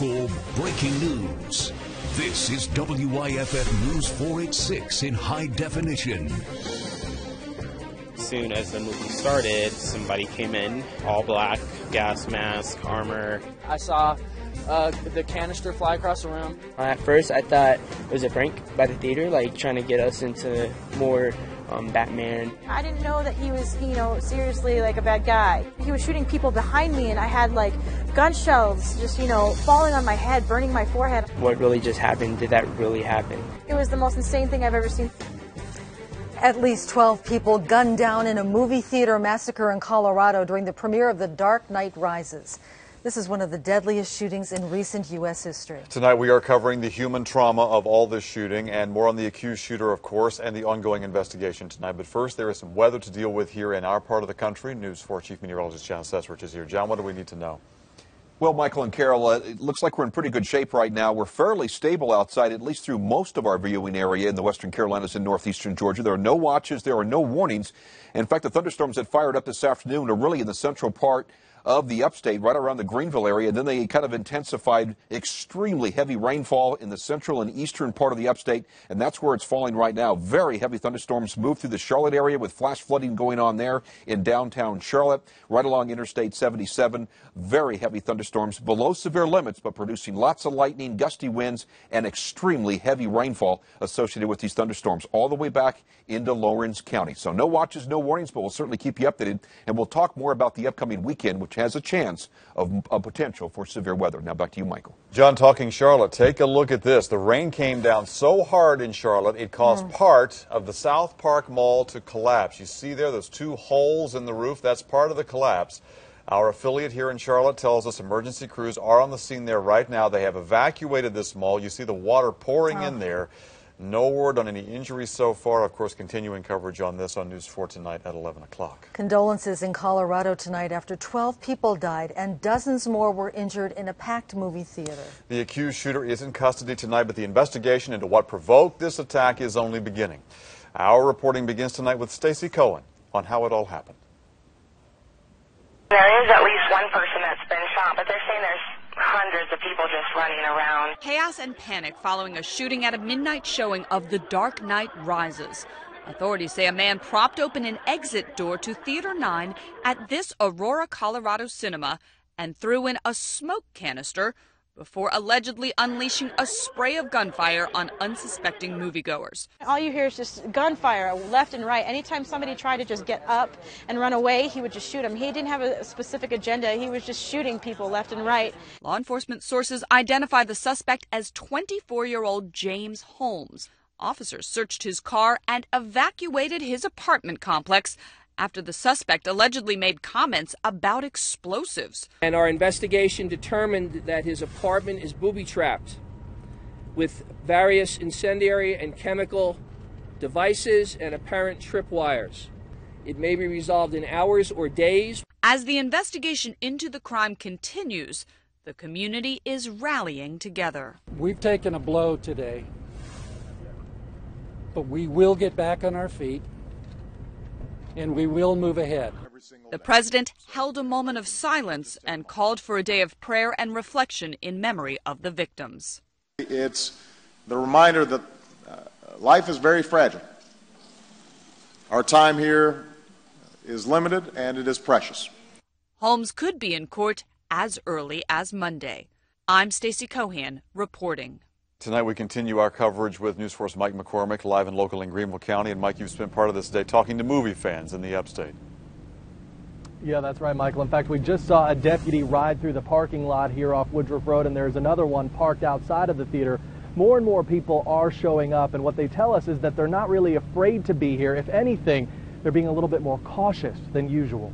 Local breaking news. This is WYFF News 4 at 6 in high definition. As soon as the movie started, somebody came in, all black, gas mask, armor. I saw uh, the canister fly across the room. At first, I thought it was a prank by the theater, like trying to get us into more um, Batman. I didn't know that he was, you know, seriously like a bad guy. He was shooting people behind me, and I had like gun shells just, you know, falling on my head, burning my forehead. What really just happened? Did that really happen? It was the most insane thing I've ever seen. At least 12 people gunned down in a movie theater massacre in Colorado during the premiere of The Dark Knight Rises. This is one of the deadliest shootings in recent U.S. history. Tonight we are covering the human trauma of all this shooting and more on the accused shooter, of course, and the ongoing investigation tonight. But first, there is some weather to deal with here in our part of the country. News 4 Chief Meteorologist John Cessarich is here. John, what do we need to know? Well, Michael and Carol, uh, it looks like we're in pretty good shape right now. We're fairly stable outside, at least through most of our viewing area in the western Carolinas and northeastern Georgia. There are no watches, there are no warnings. In fact, the thunderstorms that fired up this afternoon are really in the central part of the upstate, right around the Greenville area. And then they kind of intensified extremely heavy rainfall in the central and eastern part of the upstate. And that's where it's falling right now. Very heavy thunderstorms move through the Charlotte area with flash flooding going on there in downtown Charlotte, right along Interstate 77. Very heavy thunderstorms below severe limits, but producing lots of lightning, gusty winds, and extremely heavy rainfall associated with these thunderstorms all the way back into Laurens County. So no watches, no warnings, but we'll certainly keep you updated. And we'll talk more about the upcoming weekend, which has a chance of a potential for severe weather. Now back to you, Michael. John, talking Charlotte, take a look at this. The rain came down so hard in Charlotte, it caused mm. part of the South Park Mall to collapse. You see there, those two holes in the roof, that's part of the collapse. Our affiliate here in Charlotte tells us emergency crews are on the scene there right now. They have evacuated this mall. You see the water pouring oh. in there. No word on any injuries so far. Of course, continuing coverage on this on News 4 tonight at 11 o'clock. Condolences in Colorado tonight after 12 people died and dozens more were injured in a packed movie theater. The accused shooter is in custody tonight, but the investigation into what provoked this attack is only beginning. Our reporting begins tonight with Stacy Cohen on how it all happened. There is at least one person that's been shot, but they're saying there's hundreds of people just running around. Chaos and panic following a shooting at a midnight showing of The Dark Knight Rises. Authorities say a man propped open an exit door to Theater 9 at this Aurora, Colorado cinema and threw in a smoke canister before allegedly unleashing a spray of gunfire on unsuspecting moviegoers. All you hear is just gunfire left and right. Anytime somebody tried to just get up and run away, he would just shoot them. He didn't have a specific agenda. He was just shooting people left and right. Law enforcement sources identify the suspect as 24-year-old James Holmes. Officers searched his car and evacuated his apartment complex after the suspect allegedly made comments about explosives. And our investigation determined that his apartment is booby trapped with various incendiary and chemical devices and apparent tripwires. It may be resolved in hours or days. As the investigation into the crime continues, the community is rallying together. We've taken a blow today, but we will get back on our feet and we will move ahead. The president held a moment of silence and called for a day of prayer and reflection in memory of the victims. It's the reminder that uh, life is very fragile. Our time here is limited and it is precious. Holmes could be in court as early as Monday. I'm Stacy Cohan reporting. Tonight we continue our coverage with News 4's Mike McCormick, live and local in Greenville County. And Mike, you've spent part of this day talking to movie fans in the upstate. Yeah, that's right, Michael. In fact, we just saw a deputy ride through the parking lot here off Woodruff Road, and there's another one parked outside of the theater. More and more people are showing up, and what they tell us is that they're not really afraid to be here. If anything, they're being a little bit more cautious than usual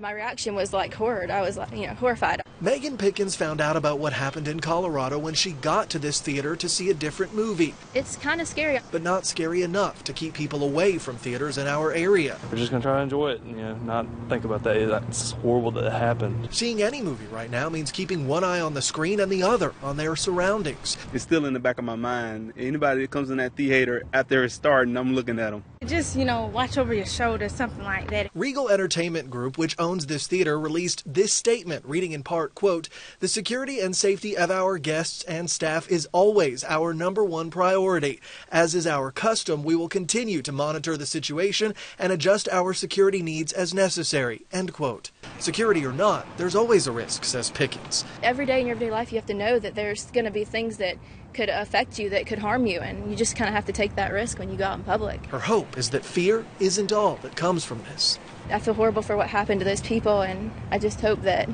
my reaction was like horror. I was like, you know, horrified. Megan Pickens found out about what happened in Colorado when she got to this theater to see a different movie. It's kind of scary. But not scary enough to keep people away from theaters in our area. We're just going to try to enjoy it and, you know, not think about that. That's horrible that it happened. Seeing any movie right now means keeping one eye on the screen and the other on their surroundings. It's still in the back of my mind. Anybody that comes in that theater after it's starting, I'm looking at them. Just, you know, watch over your shoulder, something like that. Regal Entertainment Group, which owns this theater, released this statement, reading in part report, quote, "The security and safety of our guests and staff is always our number one priority. As is our custom, we will continue to monitor the situation and adjust our security needs as necessary." End quote. Security or not, there's always a risk, says Pickens. Every day in your everyday life, you have to know that there's going to be things that could affect you, that could harm you, and you just kind of have to take that risk when you go out in public. Her hope is that fear isn't all that comes from this. I feel horrible for what happened to those people, and I just hope that,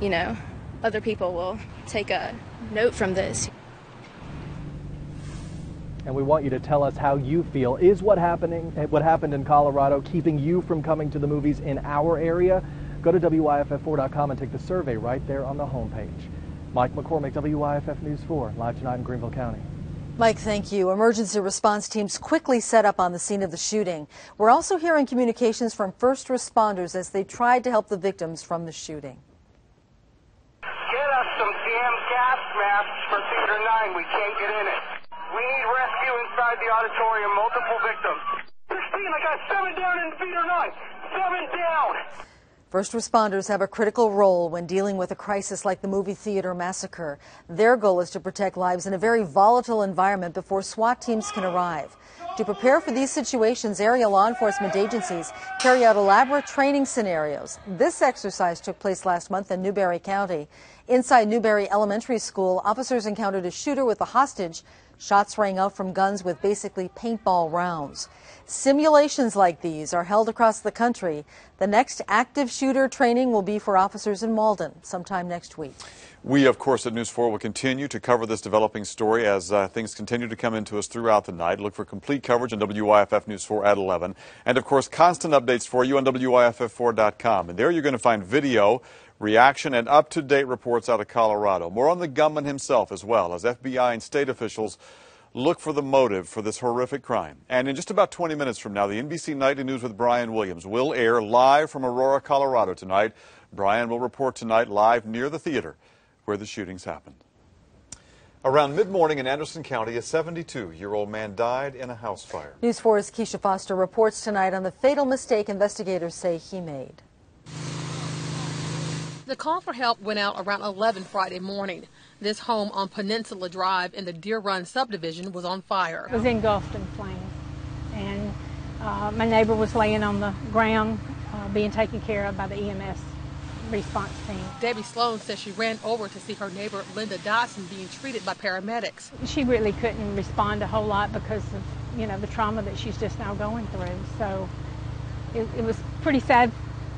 you know, other people will take a note from this. And we want you to tell us how you feel. Is what happening what happened in Colorado keeping you from coming to the movies in our area? Go to WYFF4.com and take the survey right there on the homepage. Mike McCormick, WYFF News 4, live tonight in Greenville County. Mike, thank you. Emergency response teams quickly set up on the scene of the shooting. We're also hearing communications from first responders as they tried to help the victims from the shooting. Get us some damn gas masks for Theater 9. We can't get in it. We need rescue inside the auditorium. Multiple victims. 16, I seven down in Theater 9. Seven down. First responders have a critical role when dealing with a crisis like the movie theater massacre. Their goal is to protect lives in a very volatile environment before SWAT teams can arrive. To prepare for these situations, area law enforcement agencies carry out elaborate training scenarios. This exercise took place last month in Newberry County. Inside Newberry Elementary School, officers encountered a shooter with a hostage. Shots rang out from guns with basically paintball rounds. Simulations like these are held across the country. The next active shooter training will be for officers in Mauldin sometime next week. We, of course, at News 4 will continue to cover this developing story as uh, things continue to come into us throughout the night. Look for complete coverage on WYFF News 4 at 11. And, of course, constant updates for you on WYFF4.com. And there you're going to find video, reaction, and up to date reports out of Colorado. More on the gunman himself as well as FBI and state officials look for the motive for this horrific crime. And in just about 20 minutes from now, the NBC Nightly News with Brian Williams will air live from Aurora, Colorado tonight. Brian will report tonight live near the theater where the shootings happened. Around mid-morning in Anderson County, a 72-year-old man died in a house fire. News 4's Keisha Foster reports tonight on the fatal mistake investigators say he made. The call for help went out around 11 Friday morning. This home on Peninsula Drive in the Deer Run subdivision was on fire. It was engulfed in flames. And uh, my neighbor was laying on the ground uh, being taken care of by the EMS response team. Debbie Sloan says she ran over to see her neighbor Linda Dyson being treated by paramedics. She really couldn't respond a whole lot because of, you know, the trauma that she's just now going through. So it, it was pretty sad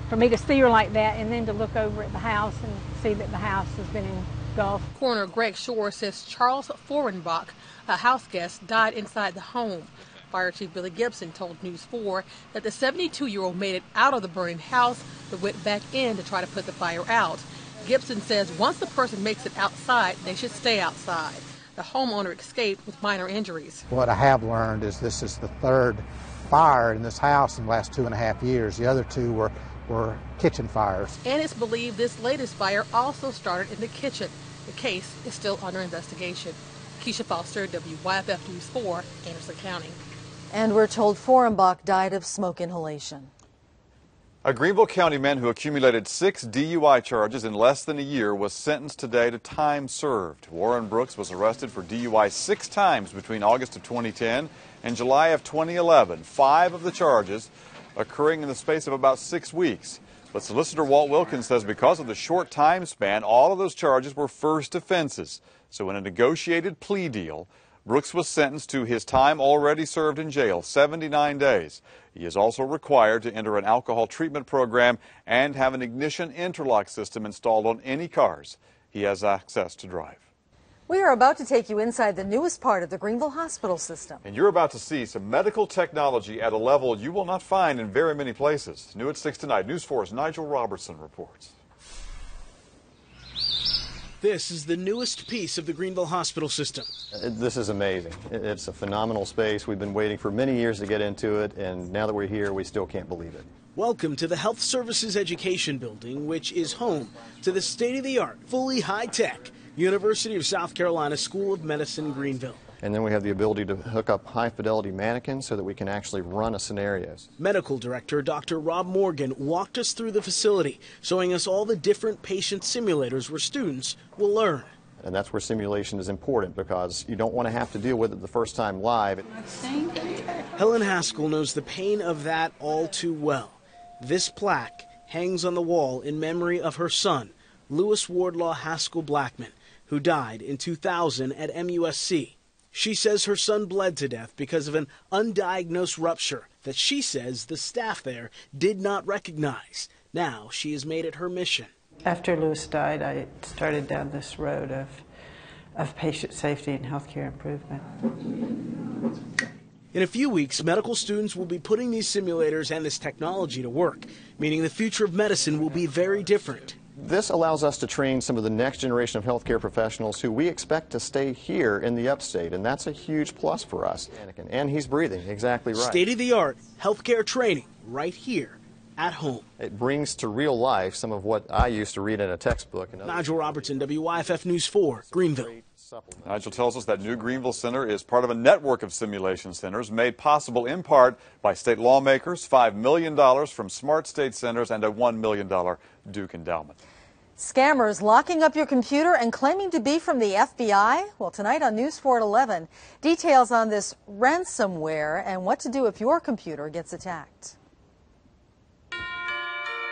for me to see her like that and then to look over at the house and see that the house has been engulfed. Coroner Greg Shore says Charles Forenbach, a house guest, died inside the home. Fire Chief Billy Gibson told News 4 that the 72 year old made it out of the burning house but went back in to try to put the fire out. Gibson says once the person makes it outside, they should stay outside. The homeowner escaped with minor injuries. What I have learned is this is the third fire in this house in the last two and a half years. The other two were were kitchen fires. And it's believed this latest fire also started in the kitchen. The case is still under investigation. Keisha Foster, WYFF News 4, Anderson County. And we're told Forenbach died of smoke inhalation. A Greenville County man who accumulated six DUI charges in less than a year was sentenced today to time served. Warren Brooks was arrested for DUI six times between August of 2010 and July of 2011. Five of the charges occurring in the space of about six weeks. But solicitor Walt Wilkins says because of the short time span, all of those charges were first offenses. So in a negotiated plea deal, Brooks was sentenced to his time already served in jail, 79 days. He is also required to enter an alcohol treatment program and have an ignition interlock system installed on any cars he has access to drive. We are about to take you inside the newest part of the Greenville hospital system. And you're about to see some medical technology at a level you will not find in very many places. New at 6 tonight, News 4's Nigel Robertson reports. This is the newest piece of the Greenville hospital system. Uh, this is amazing. It's a phenomenal space. We've been waiting for many years to get into it, and now that we're here, we still can't believe it. Welcome to the Health Services Education Building, which is home to the state of the art, fully high tech University of South Carolina School of Medicine, Greenville. And then we have the ability to hook up high fidelity mannequins so that we can actually run a scenarios. Medical Director Dr. Rob Morgan walked us through the facility, showing us all the different patient simulators where students will learn. And that's where simulation is important because you don't want to have to deal with it the first time live. Helen Haskell knows the pain of that all too well. This plaque hangs on the wall in memory of her son, Lewis Wardlaw Haskell Blackman, who died in 2000 at MUSC. She says her son bled to death because of an undiagnosed rupture that she says the staff there did not recognize. Now she has made it her mission. After Lewis died, I started down this road of, of patient safety and healthcare improvement. In a few weeks, medical students will be putting these simulators and this technology to work, meaning the future of medicine will be very different. This allows us to train some of the next generation of healthcare professionals who we expect to stay here in the upstate, and that's a huge plus for us. And he's breathing, exactly right. State of the art healthcare training right here at home. It brings to real life some of what I used to read in a textbook. Nigel Robertson, WYFF News 4, Greenville. Nigel tells us that New Greenville Center is part of a network of simulation centers made possible in part by state lawmakers, $5 million from Smart State Centers, and a $1 million Duke endowment. Scammers locking up your computer and claiming to be from the FBI? Well, tonight on News 4 at 11, details on this ransomware and what to do if your computer gets attacked.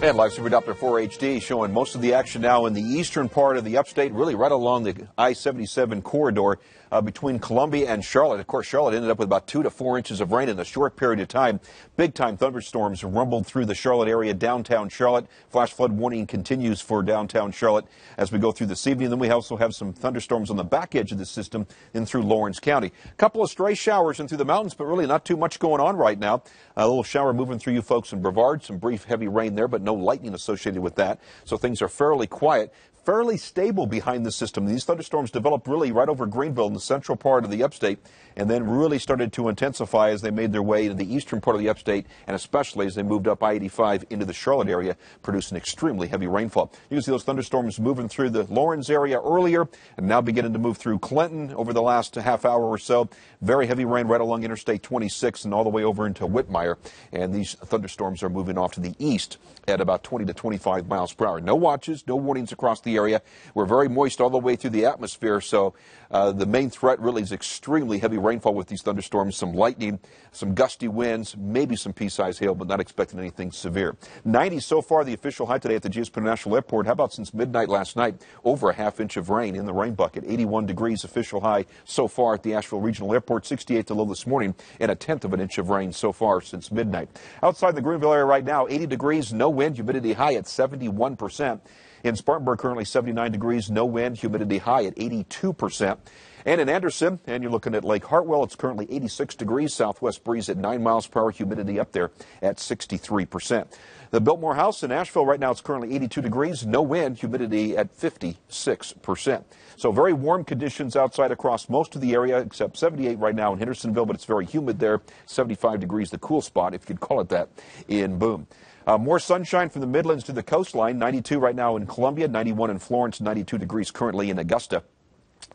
And Live Super Doppler 4 HD showing most of the action now in the eastern part of the upstate, really right along the I 77 corridor uh, between Columbia and Charlotte. Of course, Charlotte ended up with about two to four inches of rain in a short period of time. Big time thunderstorms rumbled through the Charlotte area, downtown Charlotte. Flash flood warning continues for downtown Charlotte as we go through this evening. Then we also have some thunderstorms on the back edge of the system in through Laurens County. A couple of stray showers in through the mountains, but really not too much going on right now. A little shower moving through you folks in Brevard, some brief heavy rain there, but no lightning associated with that. So things are fairly quiet fairly stable behind the system. These thunderstorms developed really right over Greenville in the central part of the upstate and then really started to intensify as they made their way into the eastern part of the upstate and especially as they moved up I-85 into the Charlotte area, producing extremely heavy rainfall. You can see those thunderstorms moving through the Laurens area earlier and now beginning to move through Clinton over the last half hour or so. Very heavy rain right along Interstate 26 and all the way over into Whitmire. And these thunderstorms are moving off to the east at about 20 to 25 miles per hour. No watches, no warnings across the area. We're very moist all the way through the atmosphere, so uh, the main threat really is extremely heavy rainfall with these thunderstorms, some lightning, some gusty winds, maybe some pea-sized hail, but not expecting anything severe. 90 so far, the official high today at the GSP National Airport. How about since midnight last night? Over a half inch of rain in the rain bucket. 81 degrees official high so far at the Asheville Regional Airport. 68 to low this morning, and a tenth of an inch of rain so far since midnight. Outside the Greenville area right now, 80 degrees, no wind, humidity high at 71 percent. In Spartanburg, currently 79 degrees, no wind, humidity high at 82%. And in Anderson, and you're looking at Lake Hartwell, it's currently 86 degrees, southwest breeze at 9 miles per hour, humidity up there at 63%. The Biltmore House in Asheville right now, it's currently 82 degrees, no wind, humidity at 56%. So very warm conditions outside across most of the area, except 78 right now in Hendersonville, but it's very humid there. 75 degrees, the cool spot, if you could call it that, in Boone. Uh, more sunshine from the Midlands to the coastline. 92 right now in Columbia, 91 in Florence, 92 degrees currently in Augusta.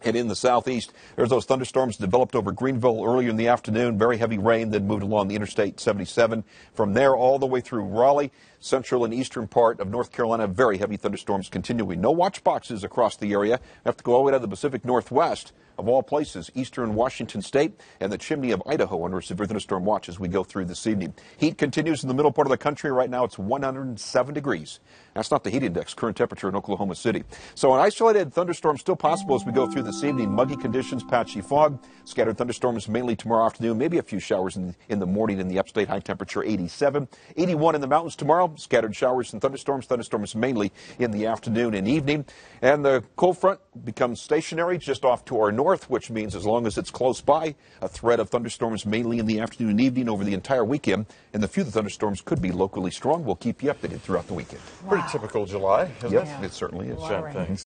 And in the southeast, there's those thunderstorms developed over Greenville earlier in the afternoon. Very heavy rain, then moved along the Interstate 77. From there, all the way through Raleigh, central and eastern part of North Carolina, very heavy thunderstorms continuing. No watch boxes across the area. Have to go all the way to the Pacific Northwest of all places, eastern Washington state and the chimney of Idaho under severe thunderstorm watch as we go through this evening. Heat continues in the middle part of the country. Right now it's 107 degrees. That's not the heat index, current temperature in Oklahoma City. So an isolated thunderstorm still possible as we go through this evening. Muggy conditions, patchy fog, scattered thunderstorms mainly tomorrow afternoon, maybe a few showers in, in the morning in the upstate, high temperature 87. 81 in the mountains tomorrow, scattered showers and thunderstorms, thunderstorms mainly in the afternoon and evening. And the cold front becomes stationary just off to our north, which means as long as it's close by, a threat of thunderstorms mainly in the afternoon and evening over the entire weekend. And the few thunderstorms could be locally strong. We'll keep you updated throughout the weekend. Wow. Pretty typical July, isn't yep, it? it certainly is. Same thing.